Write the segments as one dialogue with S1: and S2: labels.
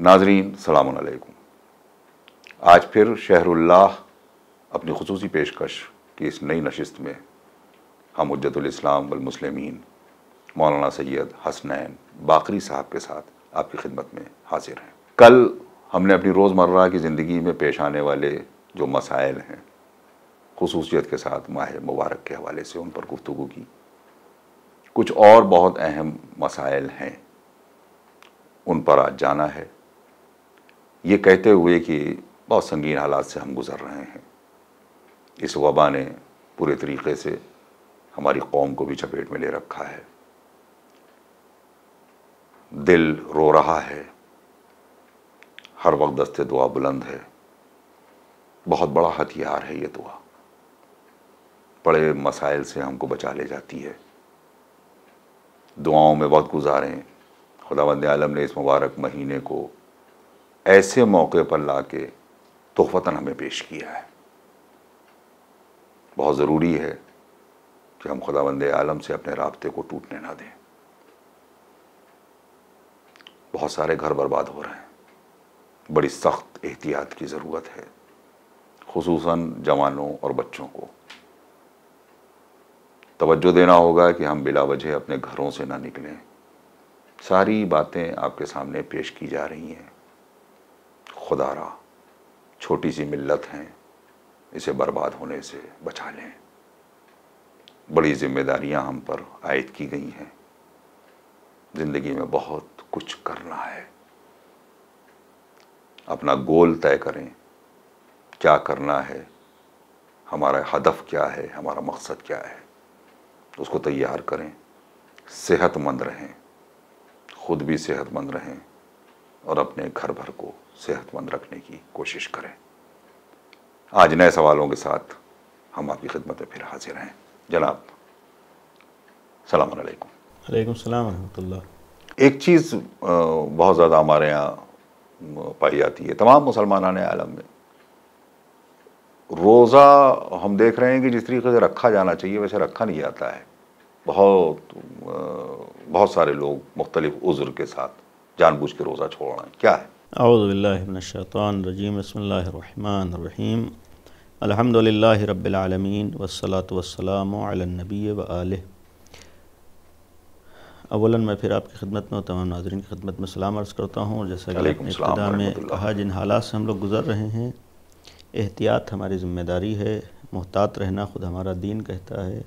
S1: नाजरीन, सलाम आज फिर शहरुल्लाह अपनी खसूसी पेशकश की इस नई नशिस्त में हम उज्जतुल-इस्लाम वल मुस्लिमीन, मौलाना सैयद हसनैन बाकरी साहब के साथ आपकी खिदमत में हाजिर हैं। कल हमने अपनी रोज़मर्रा की ज़िंदगी में पेश आने वाले जो मसाइल हैं, खसूसियत के साथ माह मुबारक के हवाले से उन पर गुफ्तु की। कुछ और बहुत अहम मसाइल हैं, उन पर आज जाना है। ये कहते हुए कि बहुत संगीन हालात से हम गुज़र रहे हैं। इस वबा ने पूरे तरीके से हमारी कौम को भी चपेट में ले रखा है। दिल रो रहा है। हर वक्त दस्ते दुआ बुलंद है। बहुत बड़ा हथियार है ये दुआ। बड़े मसाइल से हमको बचा ले जाती है। दुआओं में वक्त गुजारें। खुदावंद आलम ने इस मुबारक महीने को ऐसे मौके पर ला के तोहफ़ता हमें पेश किया है। बहुत ज़रूरी है कि हम खुदावंद आलम से अपने रबते को टूटने ना दें। बहुत सारे घर बर्बाद हो रहे हैं। बड़ी सख्त एहतियात की ज़रूरत है खसूस जवानों और बच्चों को। तवज्जो देना होगा कि हम बिला वजह अपने घरों से ना निकलें। सारी बातें आपके सामने पेश की जा रही हैं। खुदारा छोटी सी मिल्लत हैं, इसे बर्बाद होने से बचा लें। बड़ी जिम्मेदारियाँ हम पर आयद की गई हैं। ज़िंदगी में बहुत कुछ करना है। अपना गोल तय करें। क्या करना है? हमारा हदफ क्या है? हमारा मकसद क्या है? उसको तैयार करें। सेहतमंद रहें। खुद भी सेहतमंद रहें और अपने घर भर को सेहतमंद रखने की कोशिश करें। आज नए सवालों के साथ हम आपकी खिदमत में फिर हाजिर हैं। जनाब सलाम अलैकुम।
S2: वालेकुम सलाम रहमतुल्लाह।
S1: एक चीज़ बहुत ज़्यादा हमारे यहाँ पाई जाती है। तमाम मुसलमान आलम में। रोज़ा हम देख रहे हैं कि जिस तरीके से रखा जाना चाहिए, वैसे रखा नहीं जाता है। बहुत बहुत सारे लोग मुख्तलिफ़ उज़्र के साथ जानबूझ के रोज़ा छोड़ रहे हैं। क्या है?
S2: अउज़बिल्लिमिनशैतानरजीम बसमीम अल्हम्दुलिल्लाहि रब्बिल आलमीन। वस्सलातु वस्सलामु अला नबी व अवलन मैं फिर आपकी खिदमत में और तमाम नाजरन की खिदमत में सलाम अर्ज़ करता हूँ। और जैसा कि आपने इब्तदा में कहा जिन हालात से हम लोग गुज़र रहे हैं एहतियात हमारी ज़िम्मेदारी है मोहतात रहना ख़ुद हमारा दीन कहता है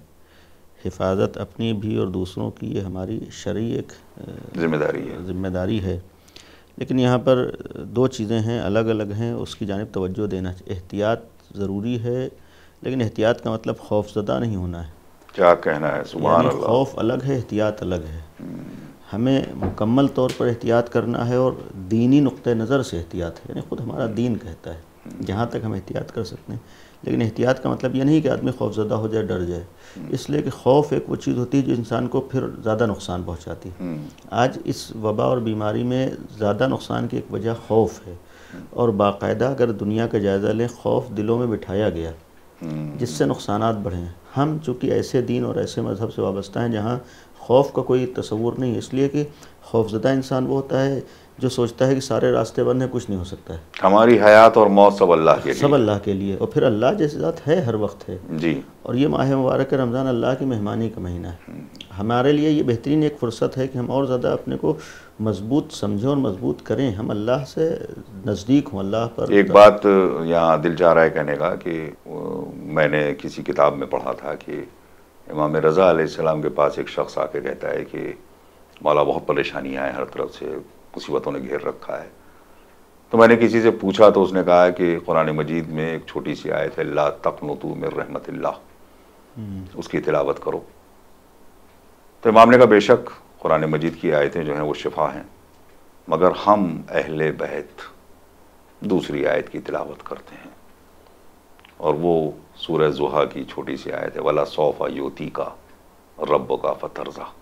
S2: हिफाजत अपनी भी और दूसरों की ये हमारी शरी एक
S1: ज़िम्मेदारी है।
S2: ज़िम्मेदारी है। लेकिन यहाँ पर दो चीज़ें हैं अलग अलग हैं उसकी जानब तवज्जो देना एहतियात ज़रूरी है लेकिन एहतियात का मतलब खौफजदा नहीं होना है।
S1: क्या कहना है? सुबह
S2: खौफ अलग है एहतियात अलग है। हमें मुकम्मल तौर पर एहतियात करना है और दीनी नुक़ नज़र से एहतियात है। यानी ख़ुद हमारा दीन कहता है। जहाँ तक हम एहतियात कर सकते हैं। लेकिन एहतियात का मतलब यह नहीं कि आदमी खौफजदा हो जाए डर जाए। इसलिए कि खौफ एक वो चीज़ होती है जो इंसान को फिर ज़्यादा नुकसान पहुँचाती है। आज इस वबा और बीमारी में ज़्यादा नुकसान की एक वजह खौफ है। और बाकायदा अगर दुनिया का जायज़ा लें खौफ दिलों में बिठाया गया। जिससे नुकसान बढ़े। हम चूँकि ऐसे दीन और ऐसे मज़हब से वाबस्ता हैं जहाँ खौफ का कोई तस्वूर नहीं है इसलिए कि खौफजदा इंसान वो होता है जो सोचता है कि सारे रास्ते बंद हैं कुछ नहीं हो सकता है।
S1: हमारी हयात और मौत सब अल्लाह के लिए।
S2: सब अल्लाह के लिए। और फिर अल्लाह जैसी ज़ात है हर वक्त है।
S1: जी।
S2: और ये माह मुबारक रमज़ान अल्लाह की मेहमानी का महीना है। हमारे लिए ये बेहतरीन एक फ़ुर्सत है कि हम और ज़्यादा अपने को मज़बूत समझें और मज़बूत करें। हम अल्लाह से नज़दीक हों अल्लाह पर
S1: एक बात यहाँ दिल चाह रहा है कहने का कि मैंने किसी किताब में पढ़ा था कि इमाम रज़ा अलैहिस्सलाम के पास एक शख्स आके कहता है कि मौला बहुत परेशानियाँ हैं हर तरफ़ से मुसीबतों ने घेर रखा है। तो मैंने किसी से पूछा तो उसने कहा कि कुरान मजीद में एक छोटी सी आयत है ला तकनतु मिर रहमत उसकी तिलावत करो। तो इमाम ने कहा बेशक कुरान मजीद की आयतें जो हैं वो शिफा हैं। मगर हम अहले बहत दूसरी आयत की तिलावत करते हैं। और वो सूरह जुहा की छोटी सी आयत है वला सौफ़ा योती का रब का फतरजा।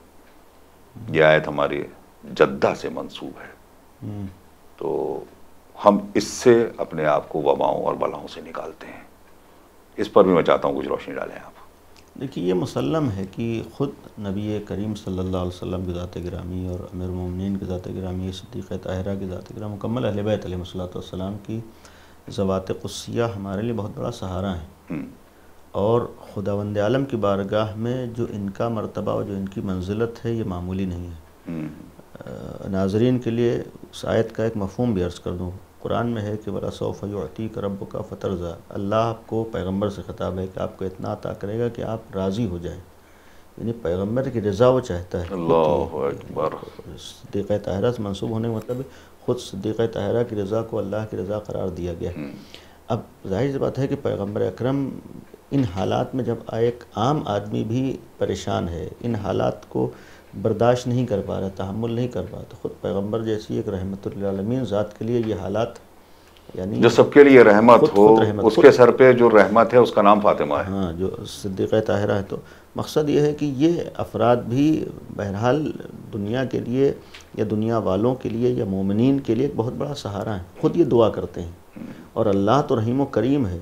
S1: यह आयत हमारी जद्दा से मंसूब है। तो हम इससे अपने आप को वबाओं और बलाओं से निकालते हैं। इस पर भी मैं चाहता हूँ कुछ रोशनी डालें आप।
S2: देखिए ये मुसलम है कि ख़ुद नबी करीम सल्लल्लाहु अलैहि वसल्लम की ज़ात गिरामी और अमीर मोमिन की ज़ात गिरामी सदीक़ ताहरा की ज़ात ग्राम मुकम्मल अहल बैत अलैहिस्सलाम की ज़वात क़ुस्सिया हमारे लिए बहुत बड़ा सहारा है।
S1: हम्म,
S2: और खुदावंद आलम की बारगाह में जो इनका मरतबा और जो इनकी मंजिलत है ये मामूली नहीं है।
S1: हम्म,
S2: नाजरीन के लिए उस आयत का एक मफहम भी अर्ज़ कर दूँ। कुरान में है कि बला सौफ़ी रब का फ़तरज़ा। अल्लाह आपको पैगंबर से ख़ताब है कि आपको इतना अता करेगा कि आप राज़ी हो जाएँ। यानी पैगंबर की रज़ा वो चाहता है। सदीक़ ताहरा से मनसूब होने का मतलब ख़ुद सदीक़ ताहरा की रज़ा को अल्लाह की रज़ा करार दिया गया। है अब ज़ाहिर सी बात है कि पैगंबर अक्रम इन हालात में जब एक आम आदमी भी परेशान है। इन हालात को बर्दाश्त नहीं कर पा रहा तहमुल नहीं कर पा रहा। तो ख़ुद पैगंबर जैसी एक रहमतुल्लामीन ज़ात के लिए ये हालात यानी
S1: जो सबके लिए रहमत
S2: खुद-
S1: हो
S2: खुद रहमत,
S1: उसके सर पे जो रहमत है उसका नाम फातिमा है।
S2: हाँ जो सिद्दीक़ ताहरा है तो मकसद ये है कि ये अफराद भी बहरहाल दुनिया के लिए या दुनिया वालों के लिए या मोमिनीन के लिए एक बहुत बड़ा सहारा है। ख़ुद ये दुआ करते हैं। और अल्लाह तो रहीम करीम है।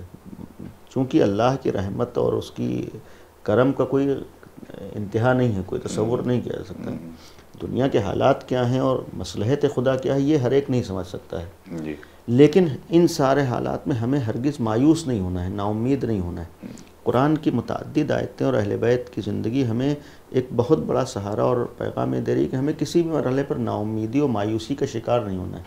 S2: चूँकि अल्लाह की रहमत और उसकी करम का कोई इंतहा नहीं है कोई तस्वुर नहीं किया जा सकता दुनिया के हालात क्या हैं और मसलहत खुदा क्या है ये हर एक नहीं समझ सकता है। लेकिन इन सारे हालात में हमें हरगिज़ मायूस नहीं होना है नाउम्मीद नहीं होना है। कुरान की मुतद आयतें और अहल बैत की ज़िंदगी हमें एक बहुत बड़ा सहारा और पैगाम दे रही है कि हमें किसी भी मरहले पर नाउमीदी और मायूसी का शिकार नहीं होना है।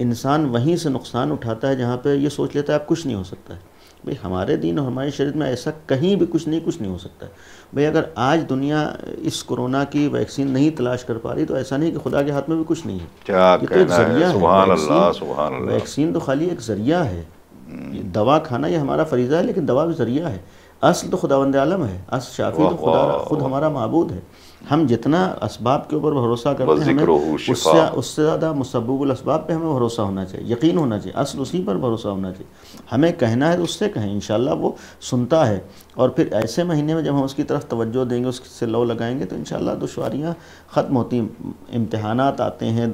S2: इंसान वहीं से नुकसान उठाता है जहाँ पर यह सोच लेता है अब कुछ नहीं हो सकता है। भाई हमारे दिन और हमारे शरीर में ऐसा कहीं भी कुछ नहीं कुछ नहीं हो सकता। भाई अगर आज दुनिया इस कोरोना की वैक्सीन नहीं तलाश कर पा रही तो ऐसा नहीं कि खुदा के हाथ में भी कुछ नहीं है।
S1: क्या
S2: ये तो एक
S1: है?
S2: ज़रिया है।
S1: सुबहान
S2: वैक्सीन-
S1: अल्लाह सुबहान अल्लाह।
S2: वैक्सीन तो खाली एक ज़रिया है। ये दवा खाना ये हमारा फरीज़ा है लेकिन दवा भी ज़रिया है। असल तो खुदावंद आलम है। असल शाफी तो खुदा खुद हमारा महबूद है। हम जितना इसबाब के ऊपर भरोसा करते हैं हमें उससे उससे ज़्यादा मुसबुल इसबाब पे हमें भरोसा होना चाहिए यकीन होना चाहिए असल उसी पर भरोसा होना चाहिए। हमें कहना है तो उससे कहें इंशाल्लाह वो सुनता है। और फिर ऐसे महीने में जब हम उसकी तरफ़ तवज्जो देंगे उससे लो लगाएँगे तो इंशाल्लाह दुश्वारियाँ ख़त्म होती इम्तहानात आते हैं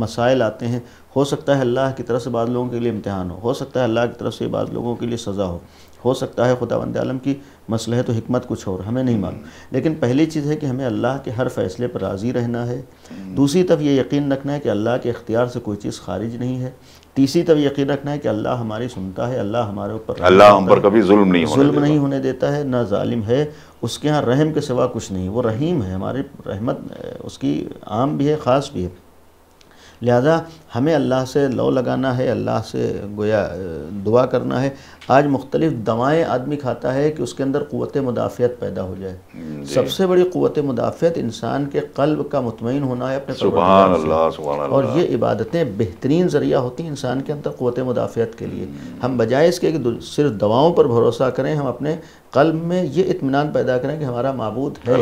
S2: मसाइल आते हैं। हो सकता है अल्लाह की तरफ़ से बाद लोगों के लिए इम्तहान हो हो सकता है अल्लाह की तरफ़ से बाद लोगों के लिए सज़ा हो। हो सकता है खुदा आलम की मसलह तो हमत कुछ और हमें नहीं मालूम। लेकिन पहली चीज़ है कि हमें अल्लाह के हर फैसले पर राज़ी रहना है। दूसरी तरफ़ ये यकीन रखना है कि अल्लाह के इख्तियार से कोई चीज़ खारिज नहीं है। तीसरी तरफ़ यकीन रखना है कि अल्लाह हमारी सुनता है अल्लाह हमारे ऊपर
S1: अल्लाह हम पर कभी जुल्म नहीं
S2: जुल्म। नहीं होने देता है ना जालिम है उसके यहाँ रहम के सिवा कुछ नहीं। वो रहीम है हमारी रहमत उसकी आम भी है ख़ास भी है। लिहाजा हमें अल्लाह से लो लगाना है अल्लाह से गोया दुआ करना है। आज मुख्तलिफ़ दवाएँ आदमी खाता है कि उसके अंदर क़ुवत मुदाफ़ियत पैदा हो जाए। सबसे बड़ी क़ुवत मुदाफ़ियत इंसान के कल्ब का मुतमिन होना है अपने
S1: अल्लाह
S2: और ये इबादतें बेहतरीन ज़रिया होती हैं इंसान के अंदर क़ुवत मुदाफ़ियत के लिए। हम बजाय इसके कि सिर्फ़ दवाओं पर भरोसा करें हम अपने कल्ब में ये इतमान पैदा करें कि हमारा मबूद है।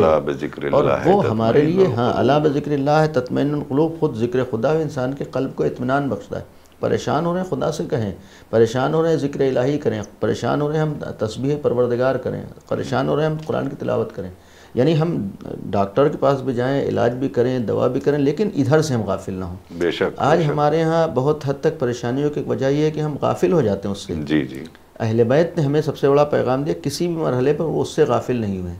S2: और वो हमारे लिए हाँ अला बज़िक्र है तत्मिनक़लूब खुद ज़िक्र खुदा इंसान के कल्ब को इत्मीनान बख्शता है। परेशान हो रहे हैं खुदा से कहें। परेशान हो रहे हैं ज़िक्र इलाही करें। परेशान हो रहे हैं हम तस्बीह परवरदिगार करें। परेशान हो रहे हैं हम कुरान की तिलावत करें। यानी हम डॉक्टर के पास भी जाएँ इलाज भी करें दवा भी करें लेकिन इधर से हम गाफिल ना हों।
S1: बेशक
S2: आज
S1: बेशक।
S2: हमारे यहाँ बहुत हद तक परेशानियों की वजह यह है कि हम गाफिल हो जाते हैं उससे।
S1: जी जी।
S2: अहल बैत ने हमें सबसे बड़ा पैगाम दिया किसी भी मरहले पर वो उससे गाफिल नहीं हुए।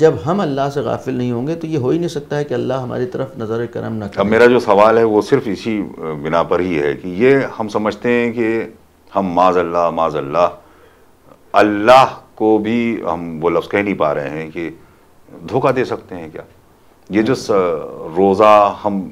S2: जब हम अल्लाह से गाफिल नहीं होंगे तो ये हो ही नहीं सकता है कि अल्लाह हमारी तरफ़ नज़र करम न
S1: अब मेरा जो सवाल है वो सिर्फ़ इसी बिना पर ही है कि ये हम समझते हैं कि हम माज अल्लाह माज अल्लाह अल्लाह को भी हम वो लफ्ज़ कह नहीं पा रहे हैं कि धोखा दे सकते हैं क्या? ये जो रोज़ा हम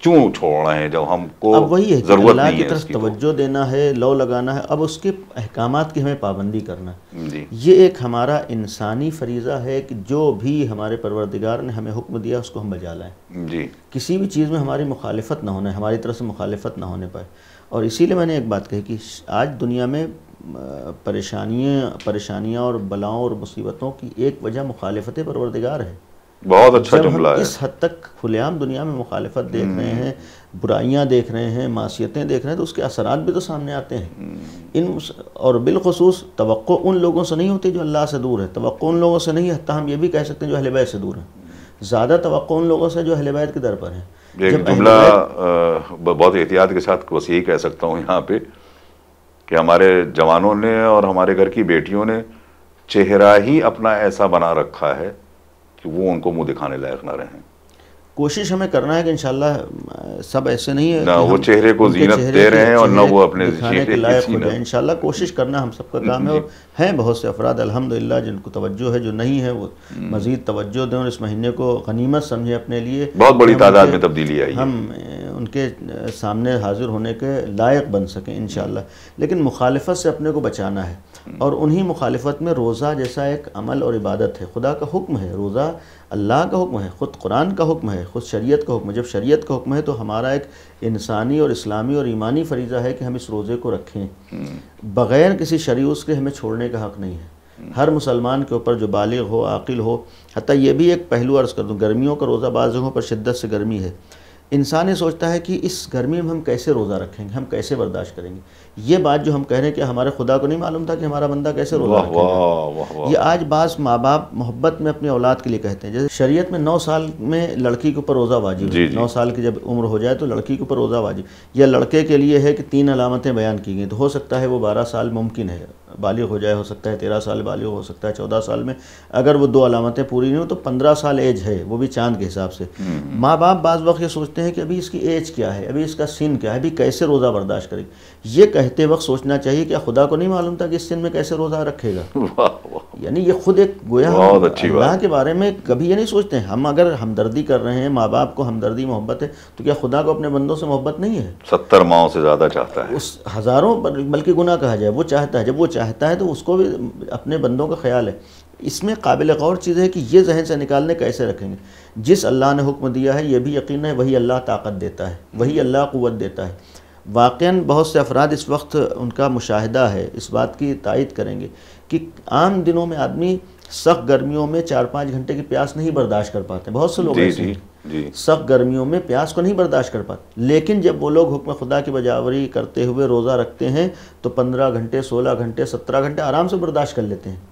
S1: क्यों छोड़ रहे हैं जब हमको
S2: अब वही है
S1: ज़रूरत नहीं
S2: की तरफ़। तवज्जो देना है लो लगाना है अब उसके अहकाम की हमें पाबंदी करना है। ये एक हमारा इंसानी फरीज़ा है कि जो भी हमारे परवरदिगार ने हमें हुक्म दिया उसको हम बजा लाएँ।
S1: जी।
S2: किसी भी चीज़ में हमारी मुखालफत ना होने हमारी तरफ़ से मुखालफत ना होने पाए। और इसीलिए मैंने एक बात कही कि आज दुनिया में परेशानियाँ परेशानियाँ और बलाओं और मुसीबतों की एक वजह मुखालफत परवरदिगार है।
S1: बहुत अच्छा
S2: जब
S1: जुमला है।
S2: इस हद तक खुलेआम दुनिया में मुखालफत देख रहे हैं बुराइयाँ देख रहे हैं मासीतें देख रहे हैं तो उसके असरात भी तो सामने आते हैं। इन और बिलखसूस तो उन लोगों से नहीं होती जो अल्लाह से दूर है। तो उन लोगों से नहीं हत्ता हम ये भी कह सकते हैं जो अहल बैत से दूर है। ज़्यादा तो उन लोगों से जो अहल बैत के दर पर है।
S1: एक जुमला बहुत एहतियात के साथ बस यही कह सकता हूँ यहाँ पे कि हमारे जवानों ने और हमारे घर की बेटियों ने चेहरा ही अपना ऐसा बना रखा है कि वो उनको मुँह दिखाने लायक ना रहें।
S2: कोशिश हमें करना है कि इंशाल्लाह सब ऐसे नहीं है
S1: ना वो चेहरे को जीनत दे रहे हैं और ना वो अपने चेहरे
S2: लायक हो जाए। इंशाल्लाह कोशिश करना हम सबका काम है और हैं बहुत से अफराद अल्हम्दुलिल्लाह जिनको तवज्जो है जो नहीं है वो मज़ीद तवज्जो दें और इस महीने को गनीमत समझें अपने लिए।
S1: बहुत बड़ी तादाद में तब्दीली आई
S2: हम उनके सामने हाजिर होने के लायक बन सकें इन लेकिन मुखालफत से अपने को बचाना है। और उन्हीं मुखालफत में रोज़ा जैसा एक अमल और इबादत है। खुदा का हुक्म है रोज़ा अल्लाह का हुक्म है ख़ुद कुरान का हुक्म है ख़ुद शरीयत का हुक्म है। जब शरीयत का हुक्म है तो हमारा एक इंसानी और इस्लामी और ईमानी फरीज़ा है कि हम इस रोज़े को रखें। बग़ैर किसी शरी उसके हमें छोड़ने का हक़ नहीं है। हर मुसलमान के ऊपर जो बालिग हो आकिल हो हती ये भी एक पहलू अर्ज़ कर दूँ गर्मियों का रोज़ा बाज़ पर शिद्दत से गर्मी है। इंसान ये सोचता है कि इस गर्मी में हम कैसे रोज़ा रखेंगे हम कैसे बर्दाश्त करेंगे? ये बात जो हम कह रहे हैं कि हमारे खुदा को नहीं मालूम था कि हमारा बंदा कैसे रोज़ा रखेगा। ये आज बास माँ बाप मोहब्बत में अपनी औलाद के लिए कहते हैं। जैसे शरीयत में नौ साल में लड़की के ऊपर रोज़ा वाजिब है। नौ साल की जब उम्र हो जाए तो लड़की के ऊपर रोज़ा वाजिब। या लड़के के लिए है कि तीन अलामतें बयान की गई तो हो सकता है वो बारह साल मुमकिन है। बालिग हो जाए हो सकता है तेरह साल बालिग हो सकता है चौदह साल में। अगर वो दो अलामतें पूरी नहीं हो तो पंद्रह साल एज है वो भी चाँद के हिसाब से। माँ बाप बाज़ वक्त ये सोचते हैं कि अभी इसकी एज क्या है अभी इसका सिन क्या है अभी कैसे रोज़ा बर्दाश्त करेगी ये कहते वक्त सोचना चाहिए कि खुदा को नहीं मालूम था कि इस सिन में कैसे रोज़ा रखेगा। यानी ये खुद एक गोया अल्लाह के बारे में कभी ये नहीं सोचते हैं। हम अगर हमदर्दी कर रहे हैं माँ बाप को हमदर्दी मोहब्बत है तो क्या खुदा को अपने बंदों से मोहब्बत नहीं है?
S1: सत्तर माओ से ज़्यादा चाहता है।
S2: उस हज़ारों बल्कि गुना कहा जाए वो चाहता है जब वो चाहता है तो उसको भी अपने बंदों का ख्याल है। इसमें काबिल गौर चीज़ है कि ये जहन से निकालने कैसे रखेंगे? जिस अल्लाह ने हुक्म दिया है ये भी यकीन है वही अल्लाह ताकत देता है वही अल्लाह क़ुव्वत देता है। वाक़ बहुत से अफराद इस वक्त उनका मुशाहिदा है इस बात की तायद करेंगे कि आम दिनों में आदमी सख्त गर्मियों में चार पाँच घंटे की प्यास नहीं बर्दाश्त कर पाते। बहुत से लोग ऐसे हैं। सख्त गर्मियों में प्यास को नहीं बर्दाश्त कर पाते। लेकिन जब वो लोग हुक्म खुदा की बजावरी करते हुए रोज़ा रखते हैं तो पंद्रह घंटे सोलह घंटे सत्रह घंटे आराम से बर्दाश्त कर लेते हैं।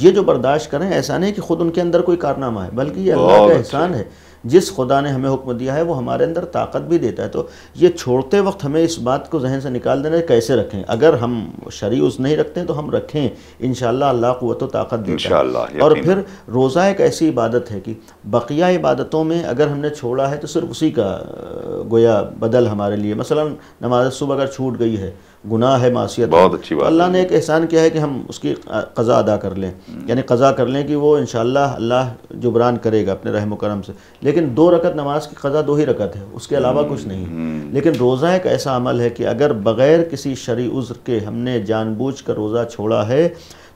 S2: ये जो बर्दाश्त करें ऐसा नहीं कि खुद उनके अंदर कोई कारनामा है बल्कि ये अल्लाह का एहसान है जिस खुदा ने हमें हुक्म दिया है वो हमारे अंदर ताकत भी देता है। तो ये छोड़ते वक्त हमें इस बात को जहन से निकाल देना है कैसे रखें? अगर हम शरी उस नहीं रखते हैं तो हम रखें। इन अल्लाह क़ुव्वत व ताकत देता है। और फिर रोज़ा एक ऐसी इबादत है कि बकिया इबादतों में अगर हमने छोड़ा है तो सिर्फ़ उसी का गोया बदल हमारे लिए। मसला नमाज़ सुबह अगर छूट गई है गुनाह है मासीत
S1: बहुत अच्छी बात
S2: अल्लाह ने एक एहसान किया है कि हम उसकी क़ज़ा अदा कर लें। यानी क़ज़ा कर लें कि वो इन अल्लाह जुबरान करेगा अपने रहम करम से। लेकिन दो रकत नमाज़ की क़ज़ा दो ही रकत है उसके अलावा कुछ नहीं। लेकिन रोज़ा एक ऐसा अमल है कि अगर बग़ैर किसी शरी उज़्र के हमने जानबूझ कर रोज़ा छोड़ा है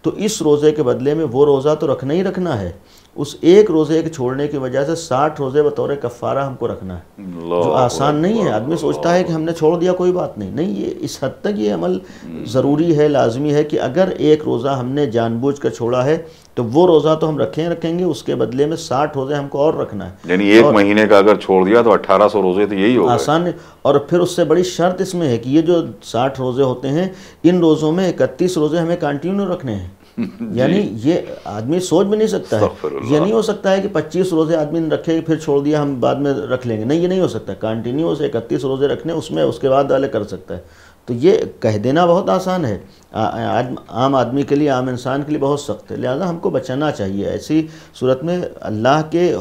S2: तो इस रोज़े के बदले में वो रोज़ा तो रखना ही रखना है। उस एक रोज़े के छोड़ने की वजह से साठ रोज़े बतौर कफ़ारा हमको रखना है। जो आसान नहीं है। आदमी सोचता है कि हमने छोड़ दिया कोई बात नहीं। नहीं ये इस हद तक ये अमल ज़रूरी है लाजमी है कि अगर एक रोज़ा हमने जानबूझ कर छोड़ा है तो वो रोज़ा तो हम रखें रखेंगे उसके बदले में साठ रोज़े हमको और रखना है।
S1: यानी एक महीने का अगर छोड़ दिया तो अट्ठारह सौ रोज़े तो यही हो
S2: आसान और फिर उससे बड़ी शर्त इसमें है कि ये जो साठ रोज़े होते हैं इन रोज़ों में इकतीस रोज़े हमें कंटिन्यू रखने हैं। यानी ये आदमी सोच भी नहीं सकता है। ये नहीं हो सकता है कि 25 रोज़े आदमी ने रखे फिर छोड़ दिया हम बाद में रख लेंगे। नहीं ये नहीं हो सकता। कंटिन्यू से इकतीस रोज़े रखने उसमें उसके बाद वाले कर सकता है। तो ये कह देना बहुत आसान है। आ, आद, आम आदमी के लिए आम इंसान के लिए बहुत सख्त है। लिहाजा हमको बचाना चाहिए। ऐसी सूरत में अल्लाह के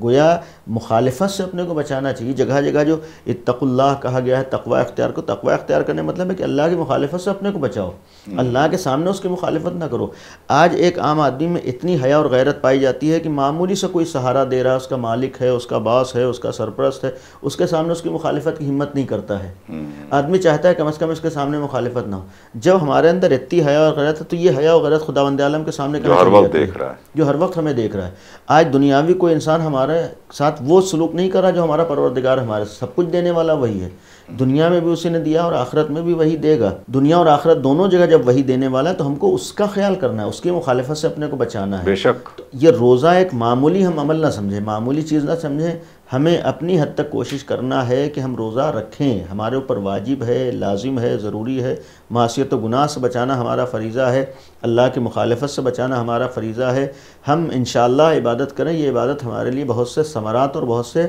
S2: गोया मुखालफत से अपने को बचाना चाहिए। जगह जगह जो इत्तकुल्लाह कहा गया है तकवा अख्तियार को तकवा अख्तियार करने मतलब है कि अल्लाह की मुखालफत से अपने को बचाओ। अल्लाह के सामने उसकी मुखालफत ना करो। आज एक आम आदमी में इतनी हया और गैरत पाई जाती है कि मामूली से कोई सहारा दे रहा है उसका मालिक है उसका बास है उसका सरप्रस्त है उसके सामने उसकी मुखालफत की हिम्मत नहीं करता है। आदमी चाहता है कम अज़ कम इसके सामने मुखालफत ना हो। जब हमारे अंदर इतनी हया और गैरत है तो ये हया और गैरत खुदा आलम के सामने
S1: जो हर वक्त
S2: है?
S1: देख रहा है।
S2: जो हर वक्त हमें देख रहा है। आज दुनियावी कोई इंसान हमारे साथ वो सलूक नहीं कर रहा जो हमारा परवरदिगार हमारे सब कुछ देने वाला वही है। दुनिया में भी उसी ने दिया और आखिरत में भी वही देगा। दुनिया और आखिरत दोनों जगह जब वही देने वाला है तो हमको उसका ख्याल करना है उसकी मुखालफत से अपने को बचाना है।
S1: बेशक।
S2: तो ये रोज़ा एक मामूली हम अमल ना समझें मामूली चीज़ ना समझें हमें अपनी हद तक कोशिश करना है कि हम रोज़ा रखें। हमारे ऊपर वाजिब है लाजिम है ज़रूरी है। मासीत गुनाह से बचाना हमारा फ़रीज़ा है। अल्लाह की मुखालफत से बचाना हमारा फ़रीज़ा है। हम इन इबादत करें। ये इबादत हमारे लिए बहुत से समरात और बहुत से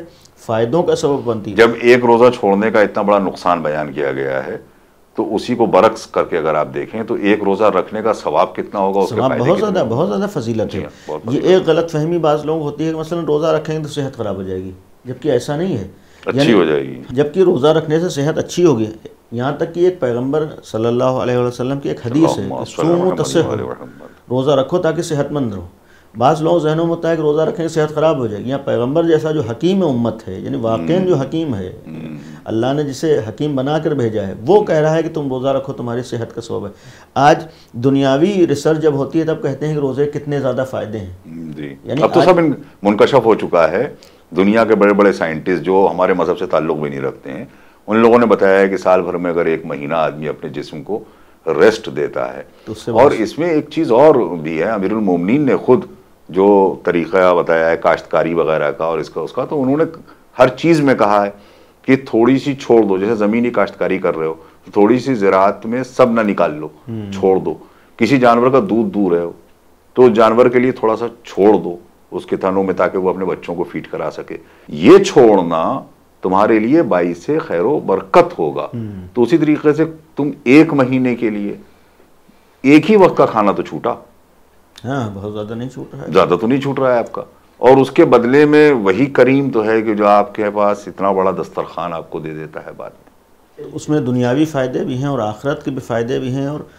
S2: फ़ायदों का सबब बनती है।
S1: जब एक रोज़ा छोड़ने का इतना बड़ा नुकसान बयान किया गया है तो उसी को बरक्स करके अगर आप देखें तो एक रोज़ा रखने का सवाब कितना होगा उसके
S2: बहुत ज़्यादा बहुत ज़्यादा फजीलत है।
S1: हाँ,
S2: ये एक गलत फहमी बाज़ लोग होती है कि मसलन रोज़ा रखेंगे तो सेहत ख़राब हो जाएगी। जबकि ऐसा नहीं है।
S1: अच्छी हो जाएगी।
S2: जबकि रोज़ा रखने से सेहत अच्छी होगी। यहाँ तक कि एक पैगंबर सल्लल्लाहु अलैहि वसल्लम की एक हदीस है सूमू रोज़ा रखो ताकि सेहतमंद रहो। बाज़ लोग जहनों में होता है कि रोज़ा रखेंगे सेहत ख़राब हो जाएगी। यहाँ पैगंबर जैसा जो हकीम है उम्मत है यानी वाकई जो हकीम है अल्लाह ने जिसे हकीम बना कर भेजा है वो कह रहा है कि तुम रोज़ा रखो तुम्हारी सेहत का सबब है। आज दुनियावी रिसर्च जब होती है तब कहते हैं कि रोज़े कितने ज़्यादा फ़ायदे हैं।
S1: जी।
S2: यानी
S1: अब तो सब इन मुनकशफ हो चुका है। दुनिया के बड़े बड़े साइंटिस्ट जो हमारे मज़हब से ताल्लुक भी नहीं रखते हैं उन लोगों ने बताया है कि साल भर में अगर एक महीना आदमी अपने जिस्म को रेस्ट देता है।
S2: तो
S1: और इसमें एक चीज़ और भी है अमीरुल मोमिनीन ने खुद जो तरीक़ा बताया है काश्तकारी वगैरह का और इसका उसका तो उन्होंने हर चीज़ में कहा है कि थोड़ी सी छोड़ दो जैसे ज़मीनी काश्तकारी कर रहे हो तो थोड़ी सी ज़रात में सब ना निकाल लो छोड़ दो। किसी जानवर का दूध दूर है तो जानवर के लिए थोड़ा सा छोड़ दो। उसके थनों में ताकि वो अपने बच्चों को फ़ीड करा सके। ये छोड़ना तुम्हारे लिए बाईस से खैरो बरकत होगा। तो उसी तरीके से तुम एक महीने के लिए एक ही वक्त का खाना तो छूटा।
S2: हाँ बहुत ज़्यादा नहीं छूट रहा है।
S1: ज़्यादा तो नहीं छूट रहा है आपका। और उसके बदले में वही करीम तो है कि जो आपके पास इतना बड़ा दस्तरखान आपको दे देता है बाद में।
S2: उसमें दुनियावी फ़ायदे भी हैं और आखरत के भी फ़ायदे भी हैं और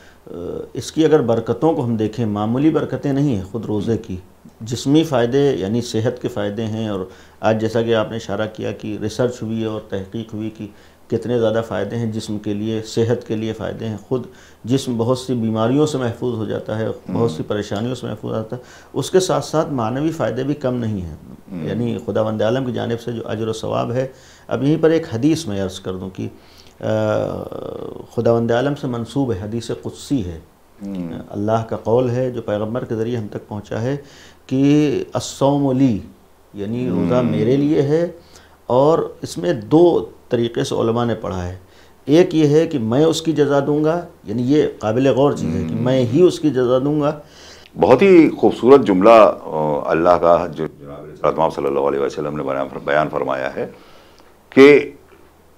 S2: इसकी अगर बरकतों को हम देखें मामूली बरकतें नहीं हैं ख़ुद रोज़े की। जिस्मी फ़ायदे यानी सेहत के फ़ायदे हैं और आज जैसा कि आपने इशारा किया कि रिसर्च हुई है और तहकीक हुई कि कितने ज़्यादा फ़ायदे हैं जिस्म के लिए सेहत के लिए फ़ायदे हैं। ख़ुद जिस्म बहुत सी बीमारियों से महफूज हो जाता है बहुत सी परेशानियों से महफूज होता है। उसके साथ साथ मानवी फ़ायदे भी कम नहीं हैं। यानी खुदा वंद आलम की जानब से जो अजर सवाब है अब यहीं पर एक हदीस मैं अर्ज़ कर दूँ कि खुदा वंद आलम से मनसूब है हदीस कुदसी है। अल्लाह का कौल है जो पैगंबर के ज़रिए हम तक पहुँचा है। कि असोमली यानी रोज़ा मेरे लिए है और इसमें दो तरीक़े से उलमा ने पढ़ा है। एक ये है कि मैं उसकी जजा दूँगा यानी ये काबिल गौर चीज़ है कि मैं ही उसकी जजा दूँगा।
S1: बहुत ही खूबसूरत जुमला अल्लाह का जो जनाब सल्लल्लाहु अलैहि वसल्लम ने बयान बयान फरमाया है कि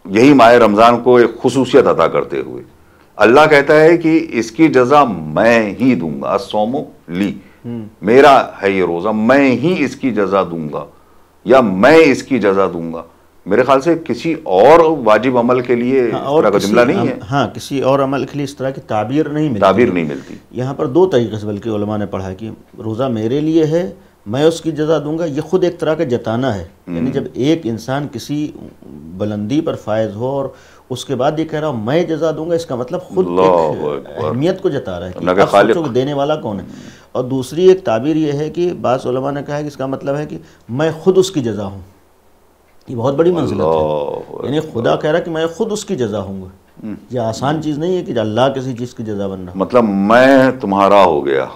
S1: यही माह रमज़ान को एक खसूसियत अदा करते हुए। अल्लाह कहता है कि इसकी जजा मैं ही दूँगा सोमो ली। मेरा है ये रोज़ा मैं ही इसकी जजा दूँगा या मैं इसकी जजा दूँगा। मेरे ख्याल से किसी और वाजिब अमल के लिए इस
S2: हाँ,
S1: तरह का जुमला नहीं है।
S2: हाँ किसी और अमल के लिए इस तरह की ताबीर नहीं मिलती।
S1: ताबीर नहीं मिलती।
S2: यहाँ पर दो तरीके से बल्कि उलमा ने पढ़ा कि रोज़ा मेरे लिए है मैं उसकी जजा दूँगा। ये खुद एक तरह का जताना है यानी जब एक इंसान किसी बुलंदी पर फायज हो और उसके बाद ये कह रहा हूँ मैं जजा दूँगा इसका मतलब खुद। अहमियत को जता रहा है कि
S1: खालिक।
S2: देने वाला कौन है? और दूसरी एक ताबीर ये है कि बास ने कहा है कि इसका मतलब है कि मैं खुद उसकी जजा हूँ। ये बहुत बड़ी मंजिलत है। यानी खुदा कह रहा है कि मैं खुद उसकी जजा हूँ ये आसान चीज़ नहीं है कि अल्लाह किसी चीज़ की जजा बन रहा
S1: मतलब मैं तुम्हारा हो गया।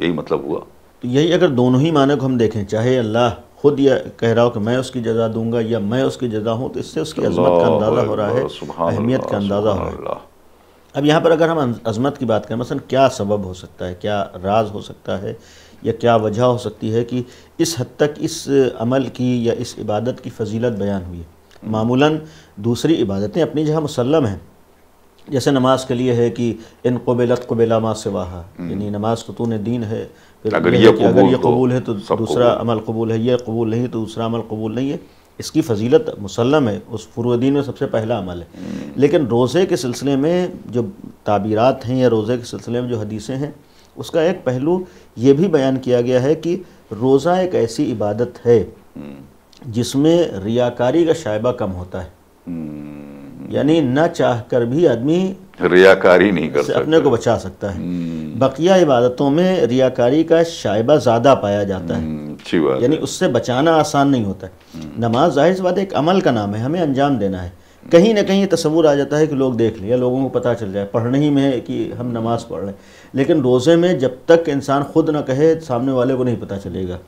S1: यही मतलब हुआ।
S2: तो यही अगर दोनों ही माने को हम देखें चाहे अल्लाह खुद या कह रहा हो कि मैं उसकी जजा दूँगा या मैं उसकी जजा हूँ तो इससे उसकी अजमत का अंदाज़ा हो रहा है अहमियत का अंदाज़ा हो रहा है। अब यहाँ पर अगर हम अजमत की बात करें मसलन क्या सबब हो सकता है क्या राज हो सकता है या क्या वजह हो सकती है कि इस हद तक इस अमल की या इस इबादत की फजीलत बयान हुई है। मामूलन दूसरी इबादतें अपनी जगह मुसलम हैं जैसे नमाज़ के लिए है कि इन कबिलत कबिला मा सिवाहा यानी नमाज़ तो तूने दीन है फिर
S1: अगर ये
S2: कि अगर
S1: कबूल
S2: ये
S1: तो
S2: कबूल है तो दूसरा अमल कबूल है ये कबूल नहीं तो दूसरा अमल कबूल नहीं है। इसकी फजीलत मुसलम है उस फुरुद्दीन में सबसे पहला अमल है। लेकिन रोज़े के सिलसिले में जो ताबीरात हैं या रोज़े के सिलसिले में जो हदीसें हैं उसका एक पहलू ये भी बयान किया गया है कि रोज़ा एक ऐसी इबादत है जिसमें रियाकारी का शायबा कम होता है। यानी न चाह कर भी आदमी
S1: रियाकारी नहीं कर सकते।
S2: अपने को बचा सकता है। बकिया इबादतों में रियाकारी का शायबा ज़्यादा पाया जाता है।
S1: हम्म, बात
S2: यानी उससे बचाना आसान नहीं होता है। नमाज़ ज़ाहिर सी बात एक अमल का नाम है हमें अंजाम देना है। कहीं ना कहीं तस्वूर आ जाता है कि लोग देख लें या लोगों को पता चल जाए पढ़ने ही में है कि हम नमाज़ पढ़ रहे हैं। लेकिन रोज़े में जब तक इंसान खुद ना कहे सामने वाले को नहीं पता चलेगा।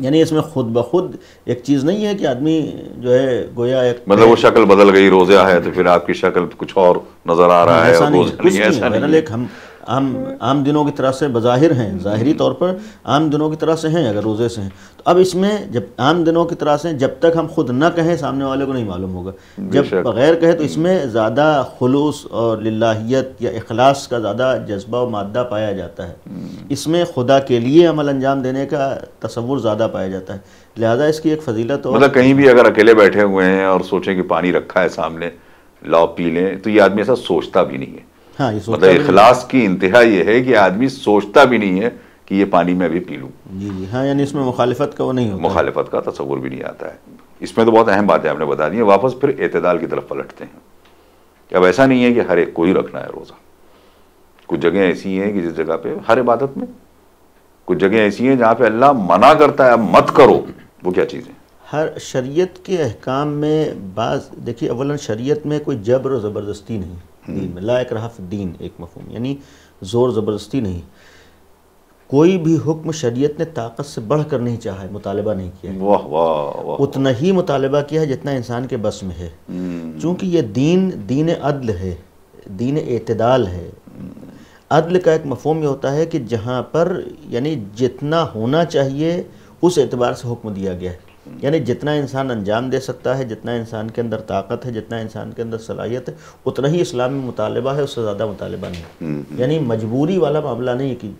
S2: यानी इसमें खुद ब खुद एक चीज़ नहीं है कि आदमी जो है गोया एक
S1: मतलब वो शक्ल बदल गई रोजा है तो फिर आपकी शक्ल कुछ और नज़र आ रहा है
S2: ऐसा नहीं है, है
S1: नहीं
S2: आम आम दिनों की तरह से बज़ाहिर हैं ज़ाहरी तौर पर आम दिनों की तरह से हैं अगर रोज़े से हैं। तो अब इसमें जब आम दिनों की तरह से जब तक हम खुद ना कहें सामने वाले को नहीं मालूम होगा। जब बगैर कहे तो इसमें ज़्यादा खुलूस और लाहीत या अखलास का ज़्यादा जज्बा और मादा पाया जाता है। इसमें खुदा के लिए अमल अंजाम देने का तस्वुर ज़्यादा पाया जाता है। लिहाजा इसकी एक फजीलत और
S1: मतलब कहीं भी अगर अकेले बैठे हुए हैं और सोचें कि पानी रखा है सामने लाओ पी लें तो ये आदमी ऐसा सोचता भी नहीं है।
S2: हाँ ये
S1: मतलब इखलास की इंतहा ये है कि आदमी सोचता भी नहीं है कि ये पानी मैं भी पी लूँ।
S2: जी जी। हाँ यानी इसमें मुखालिफत का वो नहीं होता।
S1: मुखालिफत का तस्वुर भी नहीं आता है। इसमें तो बहुत अहम बातें आपने बता दी हैं। वापस फिर एतदाल की तरफ़ पलटते हैं। अब ऐसा नहीं है कि हर एक को ही रखना है रोज़ा। कुछ जगह ऐसी हैं कि जिस जगह पे हर इबादत में। कुछ जगह ऐसी हैं जहाँ पे अल्लाह मना करता है अब मत करो। वो क्या चीज़ है?
S2: हर शरीयत के अहकाम में बाज देखिए अवलन शरीयत में कोई जबर और ज़बरदस्ती नहीं। दीन में ला इकराह फिद दीन एक मफहूम यानी ज़ोर ज़बरदस्ती नहीं। कोई भी हुक्म शरीयत ने ताकत से बढ़ कर नहीं चाहा है मुतालबा नहीं किया है।
S1: वाह वाह वाह।
S2: उतना ही मुतालबा किया है जितना इंसान के बस में है। चूँकि ये दीन दीन अदल है दीन एतदाल है। अदल का एक मफहूम ये होता है कि जहाँ पर यानी जितना होना चाहिए उस एतबार से हुक्म दिया गया है। यानी जितना इंसान अंजाम दे सकता है जितना इंसान के अंदर ताकत है जितना इंसान के अंदर सलाहियत है उतना ही इस्लाम में मुतालबा है उससे ज़्यादा मुतालबा नहीं। यानी मजबूरी वाला मामला नहीं है कि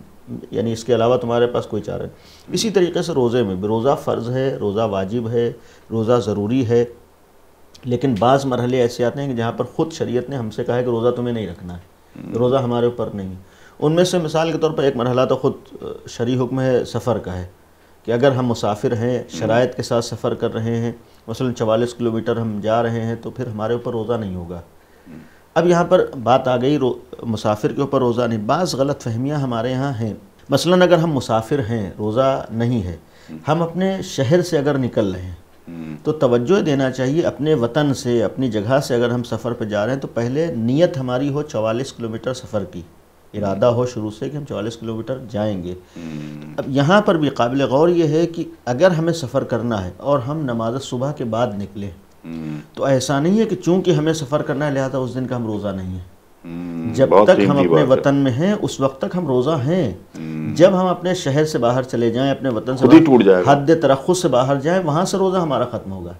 S2: यानी इसके अलावा तुम्हारे पास कोई चारा नहीं इसी तरीके से रोज़े में भी रोज़ा फ़र्ज़ है रोज़ा वाजिब है रोज़ा ज़रूरी है लेकिन बाज़ मरहले ऐसे आते हैं कि जहाँ पर ख़ुद शरीयत ने हमसे कहा है कि रोज़ा तुम्हें नहीं रखना है। रोज़ा हमारे ऊपर नहीं है। उनमें से मिसाल के तौर पर एक मरहला तो ख़ुद शरी हुक्म है सफ़र का है। कि अगर हम मुसाफिर हैं शराइत के साथ सफ़र कर रहे हैं, मसलन चवालीस किलोमीटर हम जा रहे हैं तो फिर हमारे ऊपर रोज़ा नहीं होगा। अब यहाँ पर बात आ गई मुसाफिर के ऊपर रोज़ा नहीं, बाज़ गलत फहमियाँ हमारे यहाँ हैं। मसलन अगर हम मुसाफिर हैं, रोज़ा नहीं है, हम अपने शहर से अगर निकल रहे हैं तो तवज्जो देना चाहिए अपने वतन से, अपनी जगह से अगर हम सफ़र पर जा रहे हैं तो पहले नीयत हमारी हो चवालीस किलोमीटर सफ़र की। इरादा हो शुरू से कि हम चवालीस किलोमीटर जाएँगे। अब यहाँ पर भी काबिल गौर ये है कि अगर हमें सफ़र करना है और हम नमाज़ सुबह के बाद निकले तो ऐसा नहीं है कि चूँकि हमें सफ़र करना है लिहाजा उस दिन का हम रोज़ा नहीं है।
S1: हम्म,
S2: जब तक हम अपने वतन में हैं उस वक्त तक हम रोज़ा हैं। जब हम अपने शहर से बाहर चले जाएँ अपने वतन से
S1: टूट जाएगा।
S2: हद तरक्स से बाहर जाएँ वहाँ से रोज़ा हमारा ख़त्म होगा।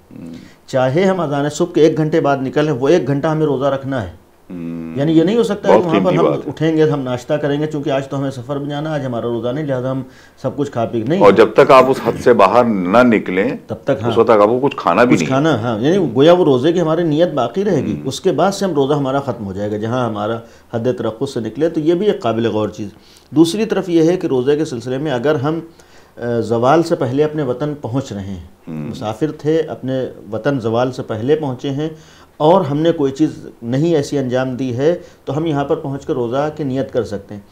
S2: चाहे हम अजान सुबह के एक घंटे बाद निकलें वो एक घंटा हमें रोज़ा रखना है।
S1: हम्म,
S2: यानी ये नहीं हो सकता है कि वहाँ पर हम उठेंगे हम नाश्ता करेंगे क्योंकि आज तो हमें सफ़र में जाना आज हमारा रोज़ा नहीं लिहाजा हम सब कुछ खा पी नहीं
S1: और जब तक आप उस हद से बाहर ना निकलें
S2: तब तक हाँ।
S1: उस तक आपको कुछ खाना भी
S2: कुछ
S1: नहीं
S2: खाना हाँ यानी गोया वो रोज़े की हमारी नीयत बाकी रहेगी उसके बाद से हम रोज़ा हमारा ख़त्म हो जाएगा जहाँ हमारा हद तरक्स से निकले तो ये भी एक काबिल गौर चीज़। दूसरी तरफ़ ये है कि रोज़े के सिलसिले में अगर हम जवाल से पहले अपने वतन पहुँच रहे हैं मुसाफिर थे अपने वतन जवाल से पहले पहुँचे हैं और हमने कोई चीज़ नहीं ऐसी अंजाम दी है तो हम यहाँ पर पहुँच कर रोज़ा की नियत कर सकते हैं।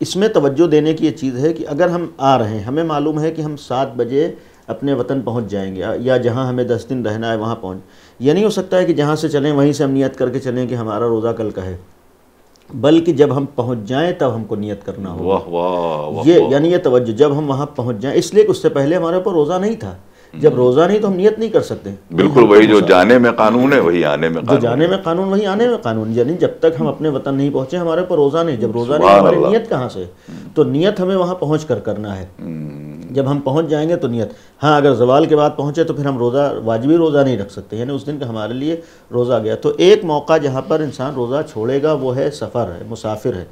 S2: इसमें तवज्जो देने की ये चीज़ है कि अगर हम आ रहे हैं हमें मालूम है कि हम सात बजे अपने वतन पहुँच जाएँगे या- जहाँ हमें दस दिन रहना है वहाँ पहुँच। ये नहीं हो सकता है कि जहाँ से चलें वहीं से हम नियत करके चलें कि हमारा रोज़ा कल का है। बल्कि जब हम पहुँच जाएँ तब हमको नियत करना होगा। ये यानी ये तवज्जो जब हम वहाँ पहुँच जाएँ इसलिए कि उससे पहले हमारे ऊपर रोज़ा नहीं था। जब रोज़ा नहीं तो हम नियत नहीं कर सकते।
S1: बिल्कुल वही जो जाने में कानून है वही आने में
S2: जो जाने में कानून वही आने में कानून। यानी जब तक हम अपने वतन नहीं पहुँचे हमारे पर रोज़ा नहीं। जब रोज़ा नहीं हमारी। नियत कहाँ से? तो नियत हमें वहाँ पहुँच कर करना है। जब हम पहुँच जाएँगे तो नियत। हाँ अगर जवाल के बाद पहुँचे तो फिर हम रोज़ा वाजबी रोज़ा नहीं रख सकते। यानी उस दिन का हमारे लिए रोज़ा गया। तो एक मौका जहाँ पर इंसान रोज़ा छोड़ेगा वो है सफ़र है मुसाफिर है।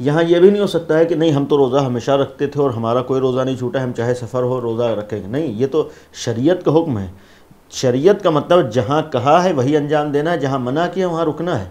S2: यहाँ ये भी नहीं हो सकता है कि नहीं हम तो रोज़ा हमेशा रखते थे और हमारा कोई रोज़ा नहीं छूटा हम चाहे सफ़र हो रोज़ा रखेंगे। नहीं ये तो शरीयत का हुक्म है। शरीयत का मतलब जहाँ कहा है वही अंजाम देना है जहाँ मना किया वहाँ रुकना है।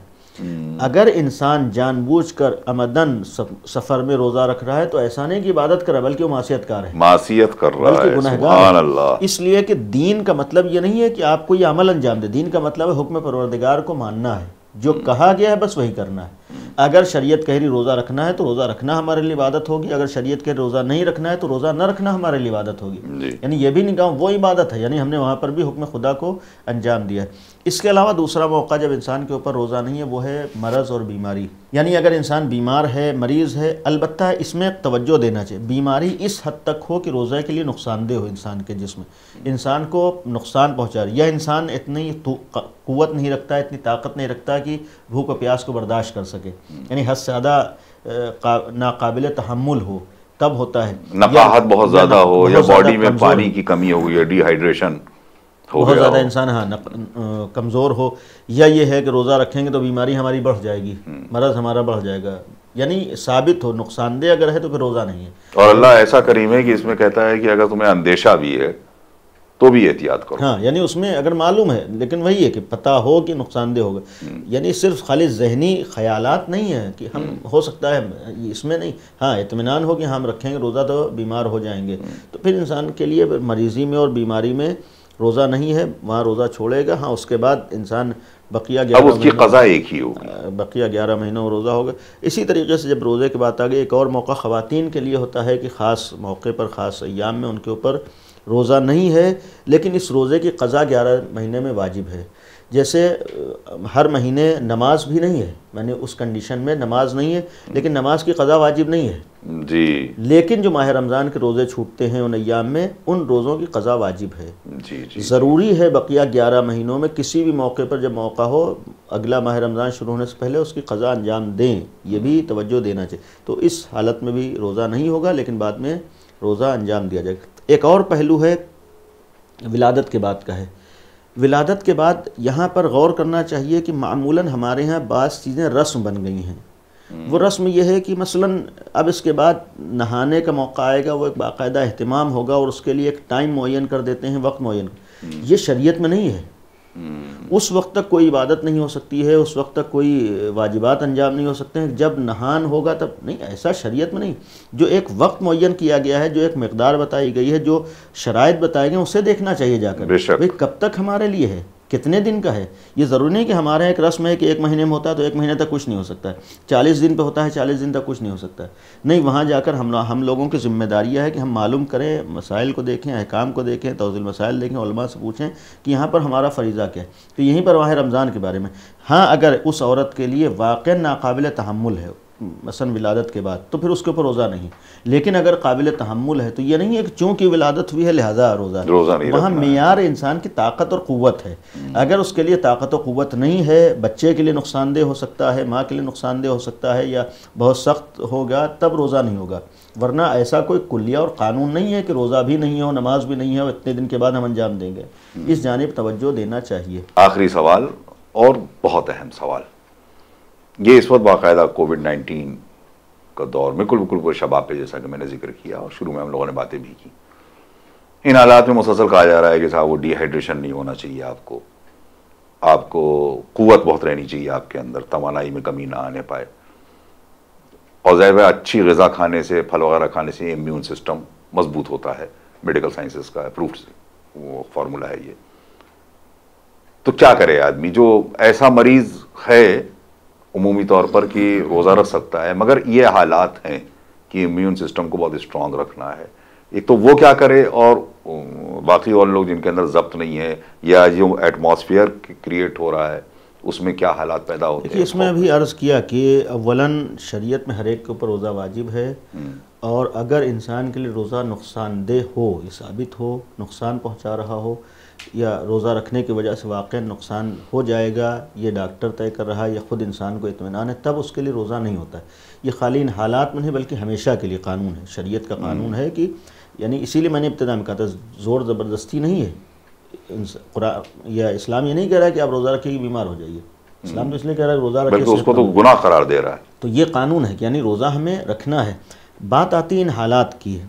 S2: अगर इंसान जानबूझकर अमदन सफ़र में रोज़ा रख रहा है तो ऐसा नहीं कि इबादत कर रहा बल्कि वो मासियतकार है।
S1: मासियत कर रहा
S2: बल्कि
S1: है
S2: गुनहगार
S1: सुभान अल्लाह
S2: इसलिए कि दीन का मतलब ये नहीं है कि आपको ये अमल अंजाम दे। दीन का मतलब है हुक्म परवरदिगार को मानना है। जो कहा गया है बस वही करना है। अगर शरीयत कह रही रोज़ा रखना है तो रोज़ा रखना हमारे लिए इबादत होगी। अगर शरीयत कह रही रोज़ा नहीं रखना है तो रोज़ा न रखना हमारे लिए इबादत होगी। यानी यह भी नहीं कहा वो इबादत है। यानी हमने वहाँ पर भी हुक्म खुदा को अंजाम दिया है। इसके अलावा दूसरा मौका जब इंसान के ऊपर रोज़ा नहीं है वो है मरज़ और बीमारी। यानी अगर इंसान बीमार है मरीज़ है अलबत् इसमें तवज्जो देना चाहिए। बीमारी इस हद तक हो कि रोज़ा के लिए नुकसानदेह हो इंसान के जिस्म। इंसान को नुकसान पहुँचा रही या इंसान इतनी क़ुत नहीं रखता इतनी ताकत नहीं रखता कि भूख और प्यास को बर्दाश्त कर सके। यानी हद से ज़्यादा नाकबिल तहमुल हो तब होता है।
S1: नकाहत बहुत ज़्यादा हो या बॉडी में पानी की कमी हो गई है डिहाइड्रेशन।
S2: बहुत ज़्यादा इंसान हाँ कमज़ोर हो। या ये है कि रोज़ा रखेंगे तो बीमारी हमारी बढ़ जाएगी हम्म। मरज़ हमारा बढ़ जाएगा। यानी साबित हो नुकसानदेह अगर है तो फिर रोज़ा नहीं है।
S1: और अल्लाह ऐसा करीम है कि इसमें कहता है कि अगर तुम्हें अंदेशा भी है तो भी एहतियात करो।
S2: हाँ यानी उसमें अगर मालूम है लेकिन वही है कि पता हो कि नुकसानदेह होगा। हम्म। यानी सिर्फ़ खाली जहनी ख्यालात नहीं है कि हम हम्म। हो सकता है इसमें नहीं। हाँ इतमान हो कि हम रखेंगे रोज़ा तो बीमार हो जाएँगे। तो फिर इंसान के लिए मरीज़ी में और बीमारी में रोज़ा नहीं है वहाँ रोज़ा छोड़ेगा। हाँ उसके बाद इंसान बकिया
S1: ग्यारह उसकी कज़ा एक ही होगी।
S2: बकिया ग्यारह महीनों रोज़ा होगा। इसी तरीके से जब रोज़े के बाद आ गई एक और मौका ख़वातीन के लिए होता है कि ख़ास मौके पर ख़ास अयाम में उनके ऊपर रोज़ा नहीं है लेकिन इस रोज़े की कज़ा ग्यारह महीने में वाजिब है। जैसे हर महीने नमाज़ भी नहीं है। मैंने उस कंडीशन में नमाज़ नहीं है लेकिन नमाज़ की कज़ा वाजिब नहीं है।
S1: जी।
S2: लेकिन जो माह रमज़ान के रोज़े छूटते हैं उन अयाम में उन रोज़ों की कज़ा वाजिब है।
S1: जी जी।
S2: ज़रूरी है बकिया ग्यारह महीनों में किसी भी मौके पर जब मौका हो अगला माह रमज़ान शुरू होने से पहले उसकी कज़ा अंजाम दें। ये भी तवज्जो देना चाहिए। तो इस हालत में भी रोज़ा नहीं होगा लेकिन बाद में रोज़ा अंजाम दिया जाएगा। एक और पहलू है विलादत के बाद का है। विलादत के बाद यहाँ पर गौर करना चाहिए कि मामूला हमारे यहाँ बास चीज़ें रस्म बन गई हैं। वो रस्म यह है कि मसलन अब इसके बाद नहाने का मौका आएगा वो एक बाकायदा अहतमाम होगा और उसके लिए एक टाइम मुन कर देते हैं वक्त मुन ये शरीयत में नहीं है। हम्म। उस वक्त तक कोई इबादत नहीं हो सकती है उस वक्त तक कोई वाजिबात अंजाम नहीं हो सकते हैं। जब नहान होगा तब नहीं ऐसा शरीयत में नहीं। जो एक वक्त मुन किया गया है जो एक मकदार बताई गई है जो शराइ बताए गए उसे देखना चाहिए जाकर। भाई कब तक हमारे लिए है? कितने दिन का है? ये ज़रूरी नहीं कि हमारे एक रस्म है कि एक महीने में होता है तो एक महीने तक कुछ नहीं हो सकता है। चालीस दिन पे होता है, चालीस दिन तक कुछ नहीं हो सकता है। नहीं, वहाँ जाकर हम हम लोगों की जिम्मेदारियाँ है कि हम मालूम करें, मसाइल को देखें, अहकाम को देखें, तोज़िल मसाइल देखें, उलमा से पूछें कि यहाँ पर हमारा फ़रीज़ा क्या है। तो यहीं पर वहाँ रमज़ान के बारे में। हाँ अगर उस औरत के लिए वाक़ नाकबिल तहमुल है। मसन विलादत के बाद तो फिर उसके ऊपर रोज़ा नहीं। लेकिन अगर काबिल तहमुल है तो ये नहीं है कि चूँकि विलादत हुई है लिहाजा रोज़ा
S1: रोज़ा नहीं
S2: वहाँ मैार इंसान की ताकत और क़वत है। अगर उसके लिए ताकत और क़वत नहीं है बच्चे के लिए नुकसानदेह हो सकता है माँ के लिए नुकसानदेह हो सकता है या बहुत सख्त होगा तब रोज़ा नहीं होगा। वरना ऐसा कोई कुलिया और कानून नहीं है कि रोज़ा भी नहीं हो नमाज़ भी नहीं हो इतने दिन के बाद हम अंजाम देंगे। इस जानब तवज्जो देना चाहिए।
S1: आखिरी सवाल और बहुत अहम सवाल। ये इस वक्त बाकायदा कोविड नाइन्टीन का दौर बिल्कुल बिल्कुल शबाब पे जैसा कि मैंने ज़िक्र किया और शुरू में हम लोगों ने बातें भी की। इन हालात में मुसलसल कहा जा रहा है कि साहब वो डिहाइड्रेशन नहीं होना चाहिए आपको। आपको कुत बहुत रहनी चाहिए आपके अंदर तोानाई में कमी ना आने पाए। और ज़ाहिर अच्छी गज़ा खाने से, फल वगैरह खाने से इम्यून सिस्टम मज़बूत होता है। मेडिकल साइंसेस का अप्रूव्ड वो फार्मूला है ये। तो क्या करे आदमी? जो ऐसा मरीज़ है उमूमी तौर पर कि रोज़ा रख सकता है मगर ये हालात हैं कि इम्यून सिस्टम को बहुत स्ट्रांग रखना है एक तो वो क्या करे और बाकी और लोग जिनके अंदर जब्त नहीं है या जो एटमॉस्फेयर क्रिएट हो रहा है उसमें क्या हालात पैदा होते हैं
S2: इसमें अभी अर्ज़ किया कि अवलन शरीयत में हर एक के ऊपर रोज़ा वाजिब है हम्म। और अगर इंसान के लिए रोज़ा नुकसानदेह हो ये साबित हो नुकसान पहुँचा रहा हो या रोज़ा रखने की वजह से वाक़ नुकसान हो जाएगा ये डॉक्टर तय कर रहा है या ख़ुद इंसान को इतमान है तब उसके लिए रोज़ा नहीं होता है। ये खाली इन हालात में नहीं बल्कि हमेशा के लिए कानून है शरीयत का कानून है कि यानी इसीलिए मैंने इब्तदा में कहा था ज़ोर ज़बरदस्ती नहीं है। या इस्लाम ये नहीं कह रहा है कि आप रोज़ा रखिए बीमार हो जाइए। इस्लाम तो इसलिए कह रहा है रोज़ा रखिए
S1: उसको तो गुनाह करार दे रहा है।
S2: तो ये कानून है कि यानी रोज़ा हमें रखना है। बात आती इन हालात की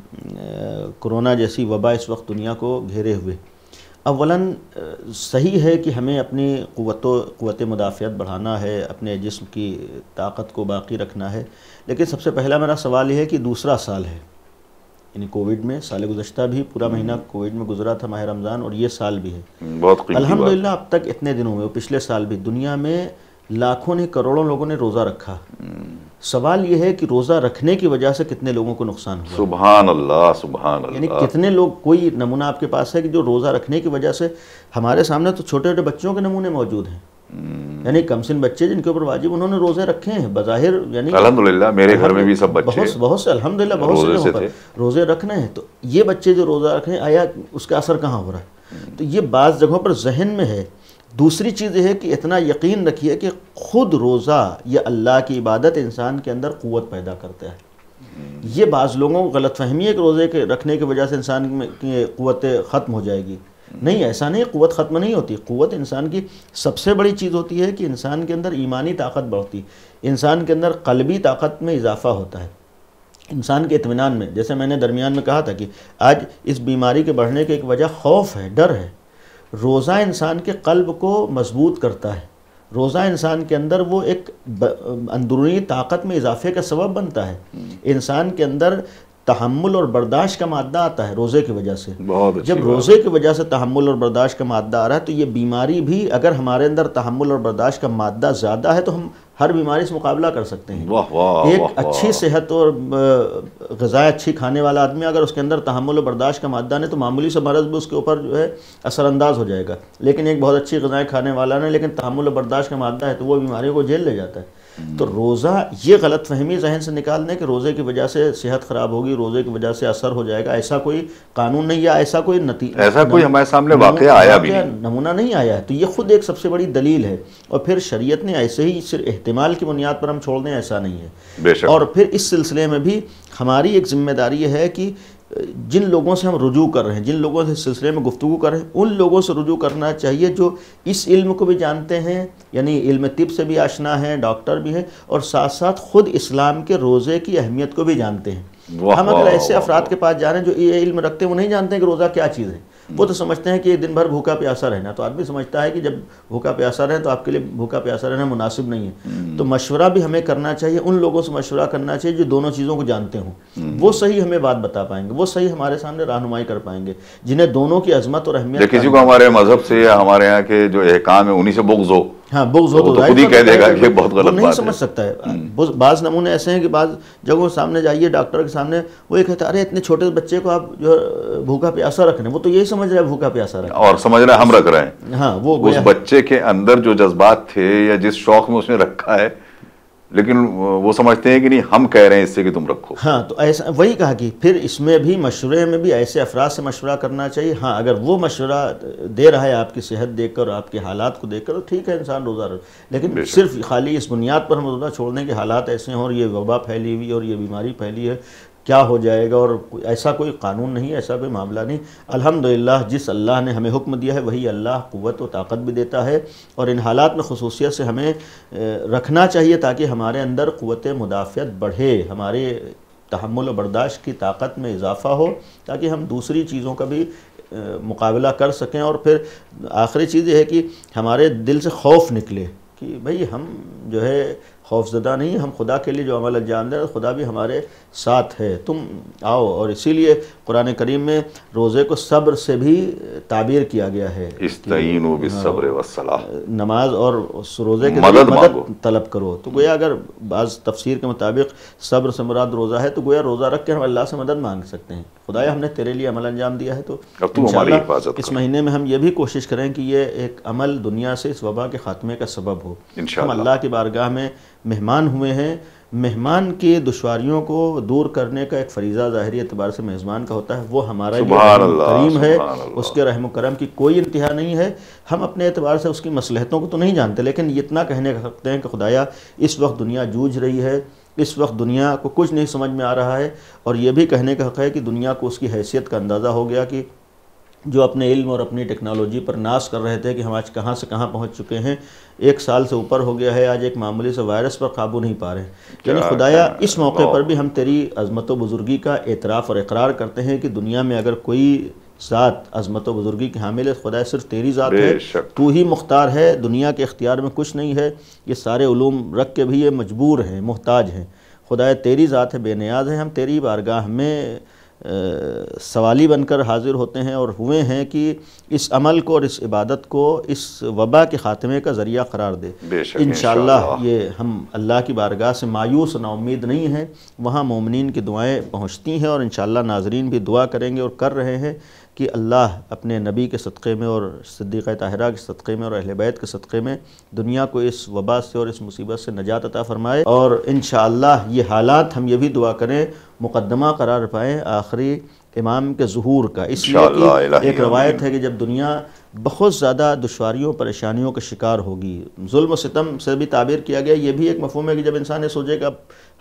S2: कोरोना जैसी वबा इस वक्त दुनिया को घेरे हुए। अवला सही है कि हमें अपनी क़वत मुदाफ़त बढ़ाना है अपने जिसम की ताकत को बाकी रखना है। लेकिन सबसे पहला मेरा सवाल यह है कि दूसरा साल है। यानी कोविड में साल गुजशत भी पूरा हम्म। महीना कोविड में गुजरा था माह रमज़ान और ये साल भी है।
S1: बहुत
S2: अल्हम्दुलिल्लाह अब तक इतने दिनों में पिछले साल भी। दुनिया में लाखों ने करोड़ों लोगों ने रोज़ा रखा। सवाल यह है कि रोज़ा रखने की वजह से कितने लोगों को नुकसान हुआ?
S1: सुबहान अल्लाह सुबहान
S2: यानी कितने लोग कोई नमूना आपके पास है कि जो रोज़ा रखने की वजह से हमारे सामने तो छोटे छोटे बच्चों के नमूने मौजूद हैं? यानी कमसिन बच्चे जिनके ऊपर वाजिब उन्होंने रोज़े रखे हैं। बज़ाहिर यानी
S1: अल्हम्दुलिल्लाह मेरे घर में भी सब बच्चे
S2: बहुत बहुत से अल्हम्दुलिल्लाह बहुत से जगहों पर रोज़े रख रहे हैं। तो ये बच्चे जो रोज़ा रखे हैं आया उसका असर कहाँ हो रहा है? तो ये बाज़ जगहों पर जहन में है दूसरी चीज़ यह है कि इतना यकीन रखिए कि खुद रोज़ा या अल्लाह की इबादत इंसान के अंदर क़ुव्वत पैदा करता है। ये बाज़ लोगों को गलत फहमी है कि रोज़े के रखने की वजह से इंसान की क़ुव्वत ख़त्म हो जाएगी। नहीं, ऐसा नहीं क़ुव्वत ख़त्म नहीं होती। क़ुव्वत इंसान की सबसे बड़ी चीज़ होती है कि इंसान के अंदर ईमानी ताकत बढ़ती इंसान के अंदर कलबी ताकत में इजाफ़ा होता है। इंसान के इतमान में, जैसे मैंने दरमियान में कहा था कि आज इस बीमारी के बढ़ने की एक वजह खौफ है, डर है। रोज़ा इंसान के कल्ब को मज़बूत करता है। रोज़ा इंसान के अंदर वो एक अंदरूनी ताकत में इजाफे का सबब बनता है। इंसान के अंदर तहमुल और बर्दाश्त का मादा आता है रोज़े की वजह से।
S1: बहुत
S2: जब रोज़े की वजह से तहमुल और बर्दाश्त का मादा आ रहा है तो ये बीमारी भी अगर हमारे अंदर तहमुल और बर्दाश्त का मादा ज़्यादा है तो हम हर बीमारी से मुकाबला कर सकते हैं।
S1: वाह वाह
S2: एक
S1: वाह, वाह।
S2: अच्छी सेहत और अ, ग़िज़ा अच्छी खाने वाला आदमी अगर उसके अंदर तहमुल और बर्दाश्त का मादा नहीं तो मामूली सा मरज़ भी उसके ऊपर जो है असरअंदाज हो जाएगा। लेकिन एक बहुत अच्छी ग़िज़ाएँ खाने वाला नहीं लेकिन तहमुल और बर्दाश्त का मादा है तो वो बीमारियों को जेल ले जाता है। तो रोज़ा ये गलत फहमी जहन से निकाल दें कि रोज़े की वजह से सेहत ख़राब होगी रोज़े की वजह से असर हो जाएगा ऐसा कोई कानून नहीं या ऐसा कोई नती
S1: ऐसा कोई हमारे सामने वाक़ आया भी
S2: नमूना नहीं आया है। तो ये खुद एक सबसे बड़ी दलील है और फिर शरीयत ने ऐसे ही सिर्फ़ एहतमाल की बुनियाद पर हम छोड़ दें ऐसा नहीं है। और फिर इस सिलसिले में भी हमारी एक ज़िम्मेदारी है कि जिन लोगों से हम रुजू कर रहे हैं जिन लोगों से सिलसिले में गुफ्तु कर रहे हैं उन लोगों से रुजू करना चाहिए जो इस इल्म को भी जानते हैं यानी इल्म तिब से भी आशना है डॉक्टर भी हैं और साथ साथ खुद इस्लाम के रोज़े की अहमियत को भी जानते हैं। हम अगर ऐसे अफराद के पास जा रहे हैं जो ये इल्म रखते हैं वो नहीं जानते हैं कि रोज़ा क्या चीज़ है। वो तो समझते हैं कि दिन भर भूखा प्यासा रहना तो आदमी समझता है कि जब भूखा प्यासा रहे तो आपके लिए भूखा प्यासा रहना मुनासिब नहीं है। तो मशवरा भी हमें करना चाहिए उन लोगों से मशवरा करना चाहिए जो दोनों चीज़ों को जानते हों। वो सही हमें बात बता पाएँगे वो सही हमारे सामने रहनुमाई कर पाएँगे जिन्हें दोनों की अजमत और अहमियत
S1: किसी
S2: को
S1: हमारे मज़हब से या हमारे यहाँ के जो एहकाम है उन्हीं से बुग्ज हो।
S2: हाँ बुग्ज हो
S1: तो तो खुद ही कह देगा कि ये बहुत गलत
S2: नहीं
S1: बात
S2: समझ सकता है। बाज नमूने ऐसे हैं कि बाज जगहों सामने जाइए डॉक्टर के सामने वो ये कहता है अरे इतने छोटे बच्चे को आप जो भूखा प्यासा रख रहे हैं। वो तो यही समझ रहे हैं भूखा प्यासा रख
S1: और समझ रहे हैं हम रख रहे हैं।
S2: हाँ वो
S1: उस बच्चे के अंदर जो जज्बात थे या जिस शौक में उसने रखा है लेकिन वो समझते हैं कि नहीं हम कह रहे हैं इससे कि तुम रखो।
S2: हाँ तो ऐसा वही कहा कि फिर इसमें भी मशवरे में भी ऐसे अफराद से मशवरा करना चाहिए। हाँ अगर वो मशवरा दे रहा है आपकी सेहत देखकर आपके हालात को देखकर तो ठीक है इंसान रोज़ा रख। लेकिन सिर्फ़ खाली इस बुनियाद पर हम रोज़ा छोड़ दें कि हालात ऐसे हों और ये वबा फैली हुई और ये बीमारी फैली है क्या हो जाएगा और ऐसा कोई कानून नहीं ऐसा कोई मामला नहीं। अल्हम्दुलिल्लाह, जिस अल्लाह ने हमें हुक्म दिया है, वही अल्लाह क़ुव्वत व ताकत भी देता है और इन हालात में खसूसियत से हमें रखना चाहिए ताकि हमारे अंदर क़ुव्वत मुदाफ़त बढ़े, हमारे तहमुल बर्दाश्त की ताकत में इजाफ़ा हो, ताकि हम दूसरी चीज़ों का भी मुकाबला कर सकें और फिर आखिरी चीज़ ये है कि हमारे दिल से खौफ निकले कि भाई हम जो है खौफजदा नहीं हम खुदा के लिए जो अमल अंजाम दे हैं, खुदा भी हमारे साथ है। तुम आओ। और इसीलिए कुरान करीम में रोज़े को सब्र से भी ताबीर किया गया है।
S1: इस्तईन
S2: नमाज़ और उस रोज़े के
S1: मदद मांगो।
S2: तलब करो। तो गोया अगर बाज़ तफसीर के मुताबिक सब्र से मुराद रोज़ा है तो गोया रोज़ा रख के हम अल्लाह से मदद मांग सकते हैं। खुदाया हमने तेरे लिए अमल अंजाम दिया है तो इस महीने में हम ये भी कोशिश करें कि ये एक अमल दुनिया से इस वबा के ख़ात्मे का सबब हो। हम अल्लाह की बारगाह में मेहमान हुए हैं। मेहमान की दुश्वारियों को दूर करने का एक फरीज़ा ज़ाहरी एतबार से मेज़बान का होता है। वो हमारा करीम है। उसके रहम करम की कोई इंतहा नहीं है। हम अपने एतबार से उसकी मसलहतों को तो नहीं जानते लेकिन इतना कहने का सकते हैं कि खुदाया इस वक्त दुनिया जूझ रही है इस वक्त दुनिया को कुछ नहीं समझ में आ रहा है और ये भी कहने का हक़ है कि दुनिया को उसकी हैसियत का अंदाज़ा हो गया कि जो अपने इल्म और अपनी टेक्नोलॉजी पर नाश कर रहे थे कि हम आज कहाँ से कहाँ पहुँच चुके हैं एक साल से ऊपर हो गया है आज एक मामूली से वायरस पर काबू नहीं पा रहे। यानी खुदाया इस मौके पर भी हम तेरी अजमत व बुज़ुर्गी का एतराफ़ और इकरार करते हैं कि दुनिया में अगर कोई ज़ात अजमत व बुज़ुर्गी की हामिल है खुदा सिर्फ़ तेरी ज़ात है। तू ही मुख्तार है दुनिया के इख्तियार में कुछ नहीं है ये सारे उलूम रख के भी ये मजबूर हैं मोहताज हैं। खुदा तेरी ज़ात है बेनियाज है हम तेरी बारगाह में सवाली बनकर हाजिर होते हैं और हुए हैं कि इस अमल को और इस इबादत को इस वबा के ख़ात्मे का ज़रिया करार दे। इन। ये हम अल्लाह की बारगाह से मायूस ना उम्मीद नहीं है। वहाँ मोमिन की दुआएँ पहुँचती हैं और इन नाजरीन भी दुआ करेंगे और कर रहे हैं। कि अल्लाह अपने नबी के सदक़े में और सिद्दीक़ ताहरा के सदक़े में और अहल बैत के सदक़े में दुनिया को इस वबा से और इस मुसीबत से नजात अता फ़रमाए और इन ये हालात हम ये भी दुआ करें मुकदमा करार पाएँ, आखिरी इमाम के ज़हूर का। इसलिए एक रवायत है कि जब दुनिया बहुत ज़्यादा दुश्वारियों परेशानियों का शिकार होगी जुल्म सितम से भी ताबीर किया गया ये भी एक मफहम है कि जब इंसान ये सोचेगा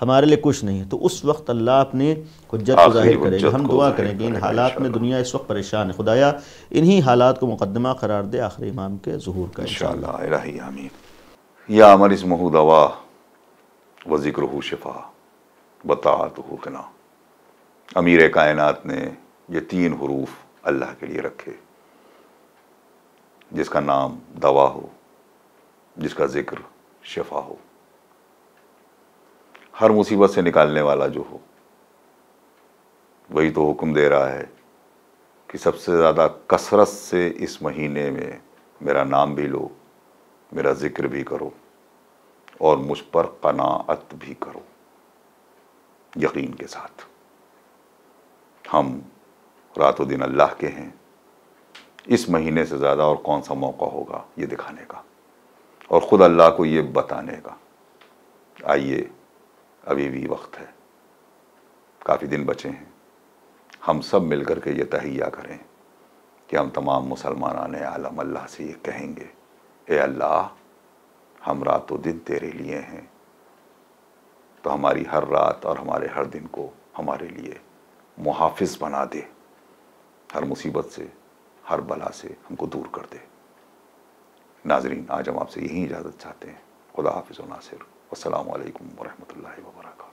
S2: हमारे लिए कुछ नहीं है तो उस वक्त अल्लाह अपनी हुज्जत को ज़ाहिर करेगा। हम दुआ करें कि इन हालात में दुनिया इस वक्त परेशान है। खुदाया इन्हीं हालात को मुकदमा करार दे आखिरी इमाम के ज़हूर का
S1: आमीन। या अमर इसमहु दवा व शिफा बतात कना अमीर कायनात ने ये तीन हरूफ अल्लाह के लिए रखे, जिसका नाम दवा हो, जिसका ज़िक्र शफा हो। हर मुसीबत से निकालने वाला जो हो, वही तो हुक्म दे रहा है कि सबसे ज़्यादा कसरत से इस महीने में मेरा नाम भी लो, मेरा ज़िक्र भी करो और मुझ पर कनाअत भी करो, यकीन के साथ। हम रातों दिन अल्लाह के हैं। इस महीने से ज़्यादा और कौन सा मौका होगा ये दिखाने का? और ख़ुद अल्लाह को ये बताने का। आइए, अभी भी वक्त है। काफ़ी दिन बचे हैं। हम सब मिल कर के ये तहैया करें कि हम तमाम मुसलमान आलम अल्लाह से ये कहेंगे, ए अल्लाह, हम रातों दिन तेरे लिए हैं। तो हमारी हर रात और हमारे हर दिन को हमारे लिए मुहाफिज बना दे। हर मुसीबत से, हर बला से हमको दूर कर दे। नाजरीन, आज हम आपसे यही इजाज़त चाहते हैं। खुदा हाफिज़ नासिर। वालकम वरहमल वर्का